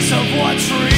face of what's real.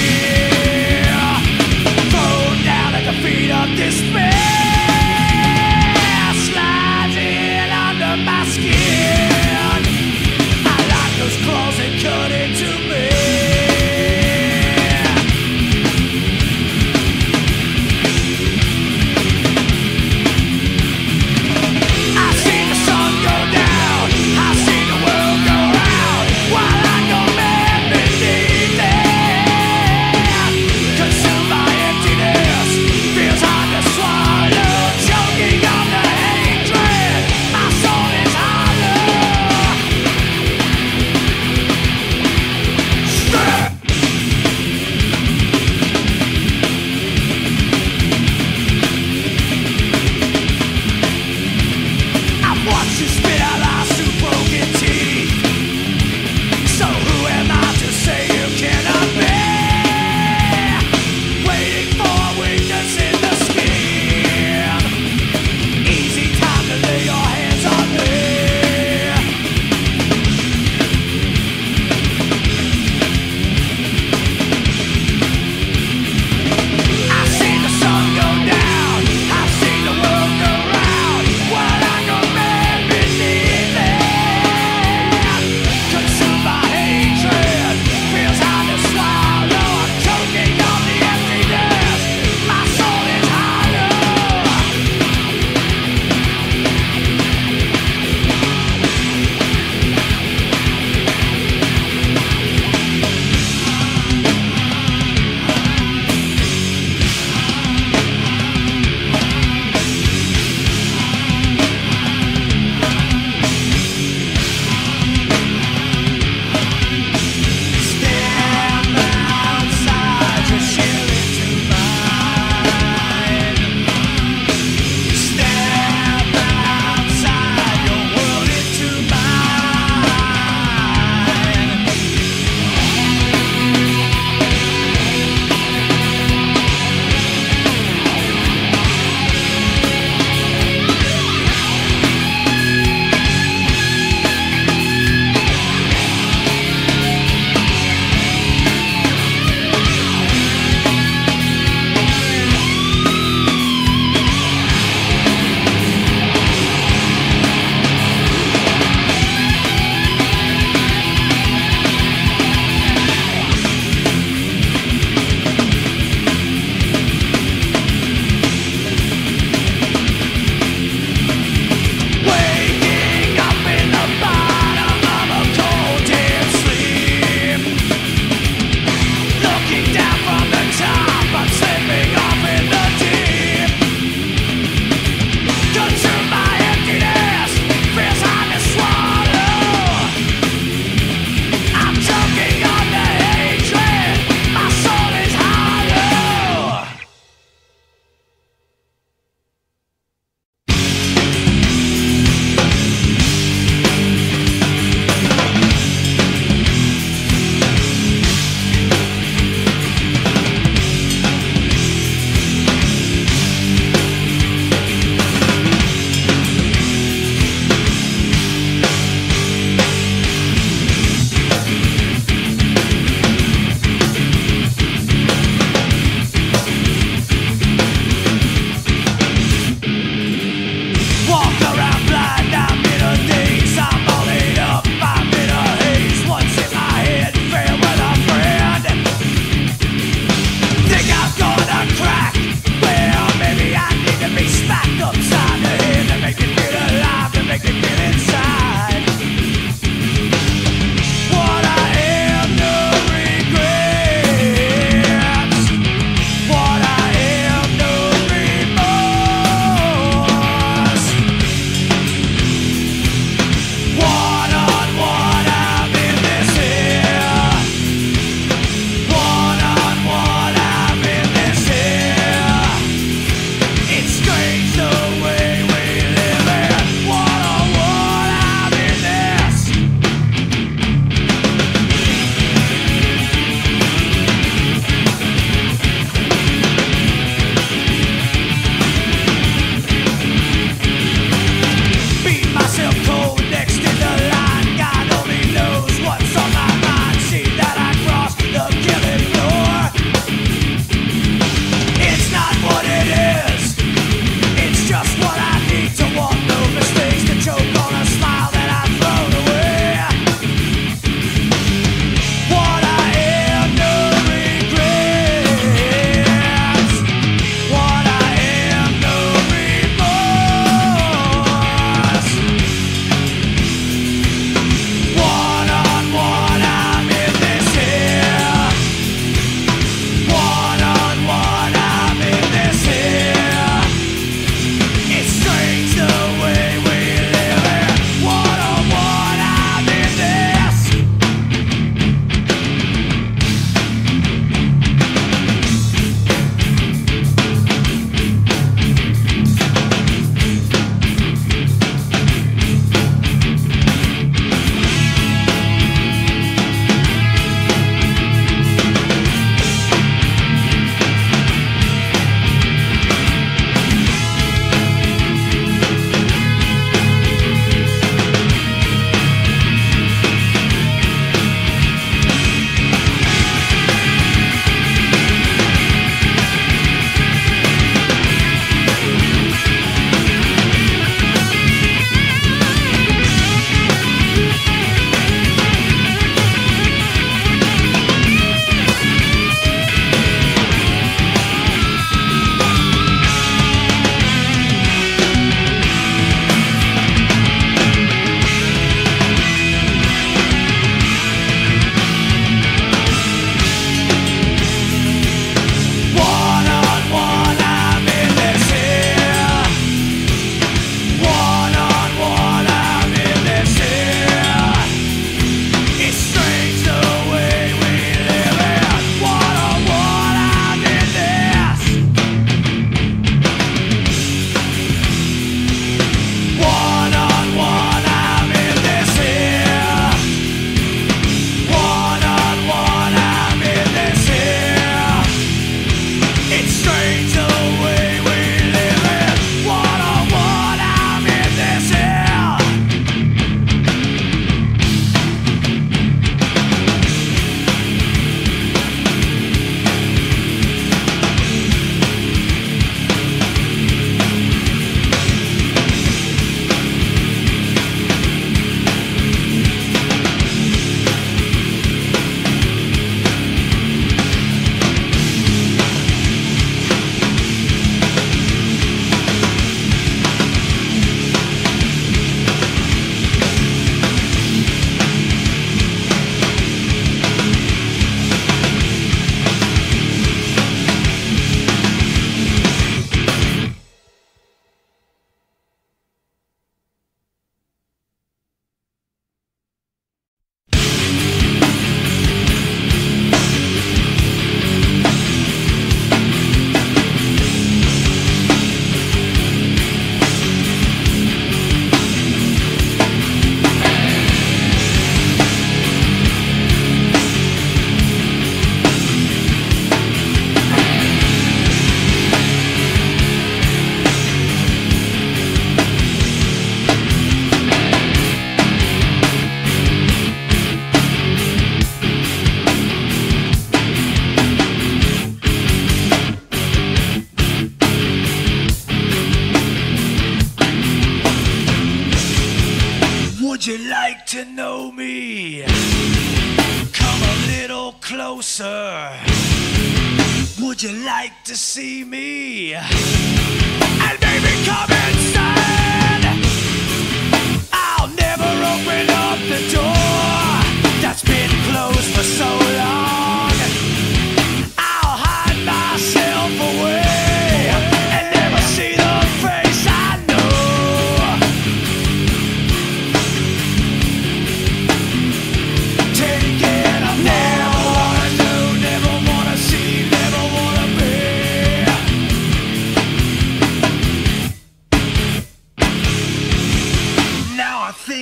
Would you like to see me?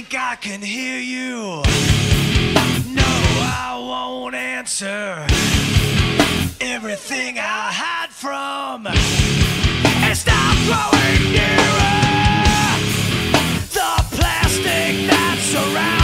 think I can hear you. No, I won't answer. Everything I hide from and stop growing nearer. The plastic that surrounds.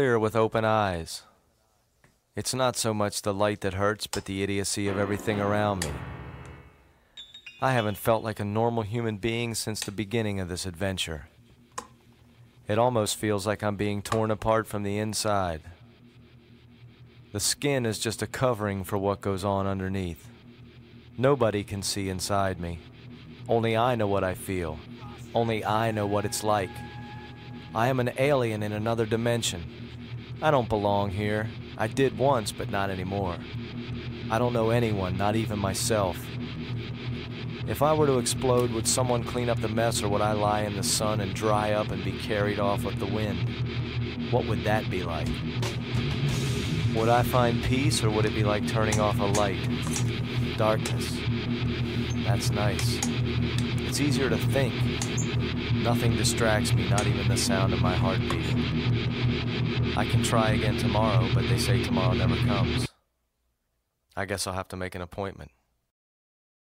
Clear with open eyes. It's not so much the light that hurts, but the idiocy of everything around me. I haven't felt like a normal human being since the beginning of this adventure. It almost feels like I'm being torn apart from the inside. The skin is just a covering for what goes on underneath. Nobody can see inside me. Only I know what I feel. Only I know what it's like. I am an alien in another dimension. I don't belong here. I did once, but not anymore. I don't know anyone, not even myself. If I were to explode, would someone clean up the mess or would I lie in the sun and dry up and be carried off with the wind? What would that be like? Would I find peace or would it be like turning off a light? Darkness. That's nice. It's easier to think. Nothing distracts me, not even the sound of my heart beating. I can try again tomorrow, but they say tomorrow never comes. I guess I'll have to make an appointment.